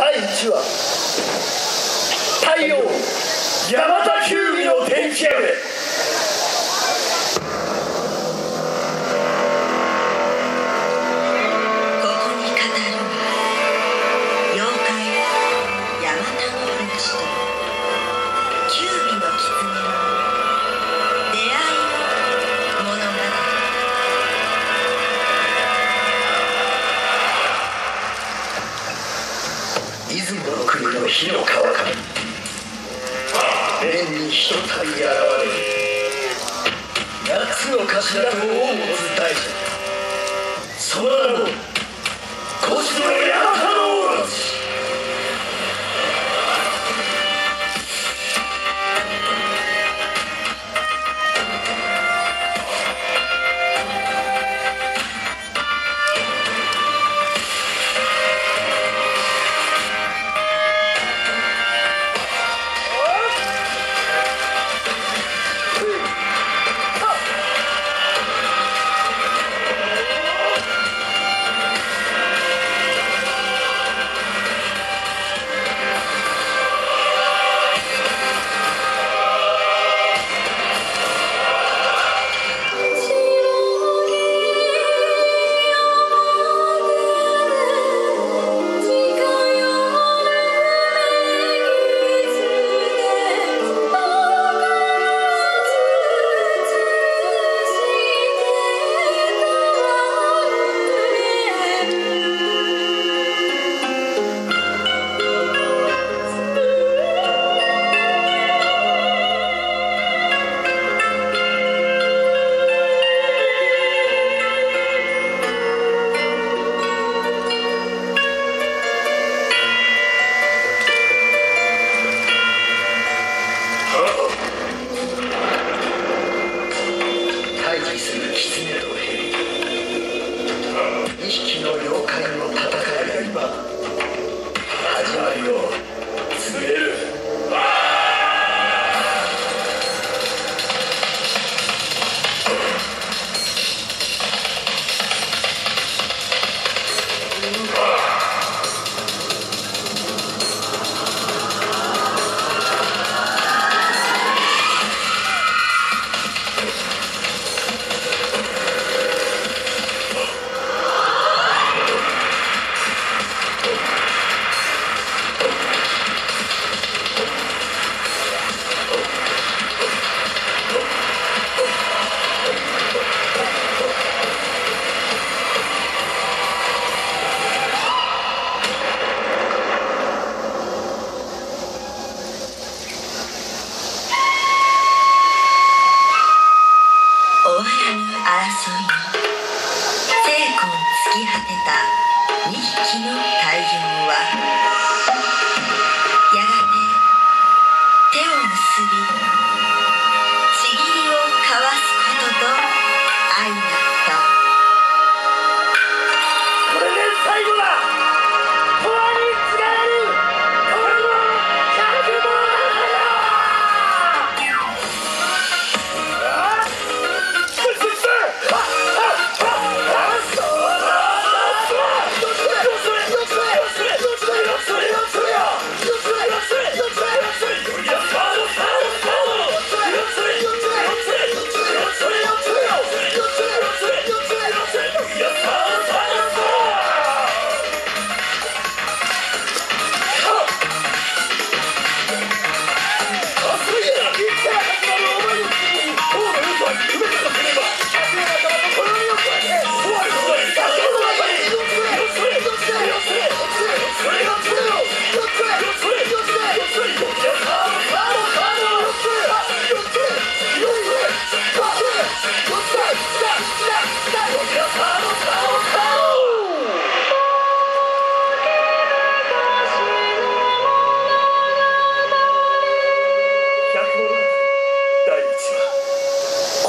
第1話太陽山田急備の天気雨こ火の川上年にひとたび現れる。夏の頭とを持つ大臣その名も古時のヤ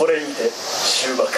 これにて終幕。